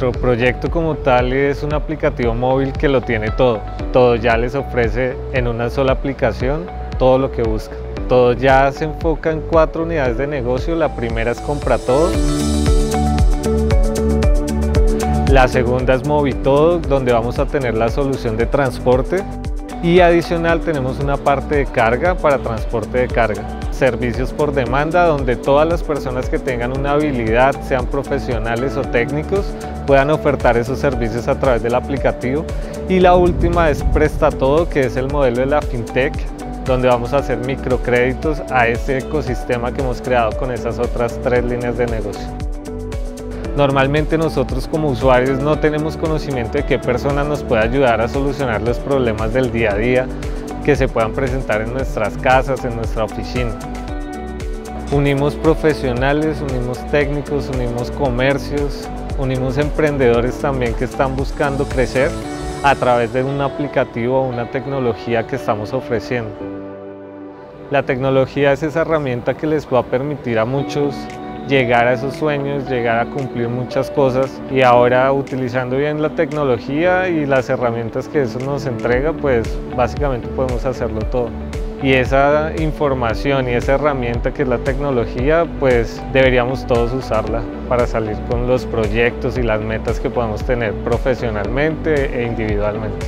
Nuestro proyecto como tal es un aplicativo móvil que lo tiene todo. Todo ya les ofrece en una sola aplicación todo lo que buscan. Todo ya se enfoca en cuatro unidades de negocio. La primera es compra todo. La segunda es Movitodo, donde vamos a tener la solución de transporte. Y adicional tenemos una parte de carga para transporte de carga. Servicios por demanda, donde todas las personas que tengan una habilidad, sean profesionales o técnicos, puedan ofertar esos servicios a través del aplicativo. Y la última es Presta Todo, que es el modelo de la FinTech, donde vamos a hacer microcréditos a ese ecosistema que hemos creado con esas otras tres líneas de negocio. Normalmente nosotros como usuarios no tenemos conocimiento de qué persona nos puede ayudar a solucionar los problemas del día a día que se puedan presentar en nuestras casas, en nuestra oficina. Unimos profesionales, unimos técnicos, unimos comercios, unimos emprendedores también que están buscando crecer a través de un aplicativo o una tecnología que estamos ofreciendo. La tecnología es esa herramienta que les va a permitir a muchos llegar a esos sueños, llegar a cumplir muchas cosas y ahora utilizando bien la tecnología y las herramientas que eso nos entrega, pues básicamente podemos hacerlo todo. Y esa información y esa herramienta que es la tecnología, pues deberíamos todos usarla para salir con los proyectos y las metas que podemos tener profesionalmente e individualmente.